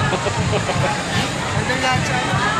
Hahaha.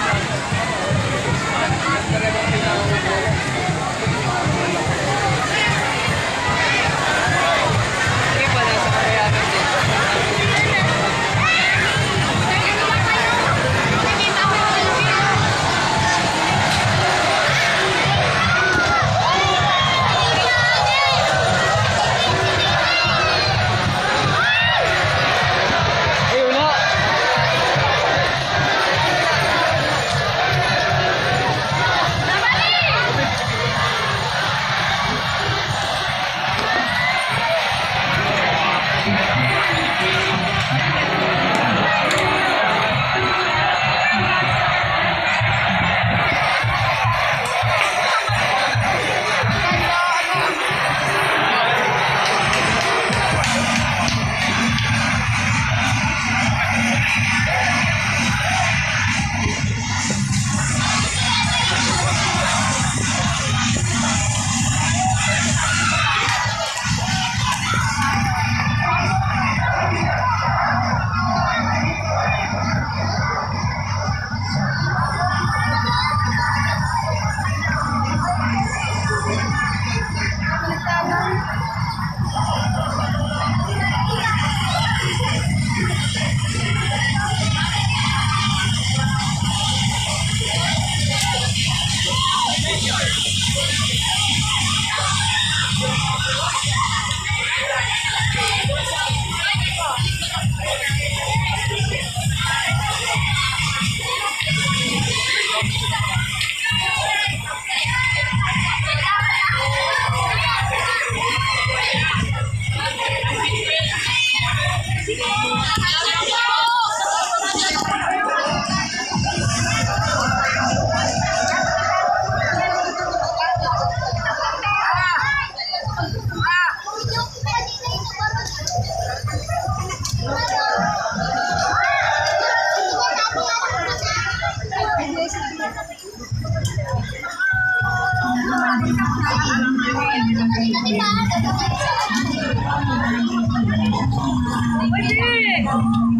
Pwede!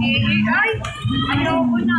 Eh, ay! Ayaw ko na.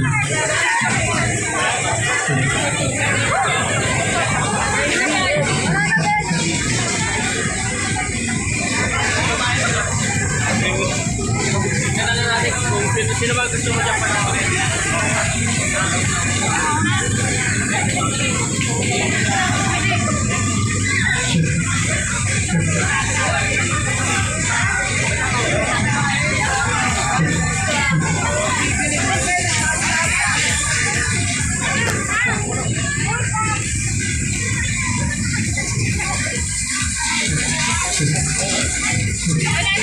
Yeah. Voilà,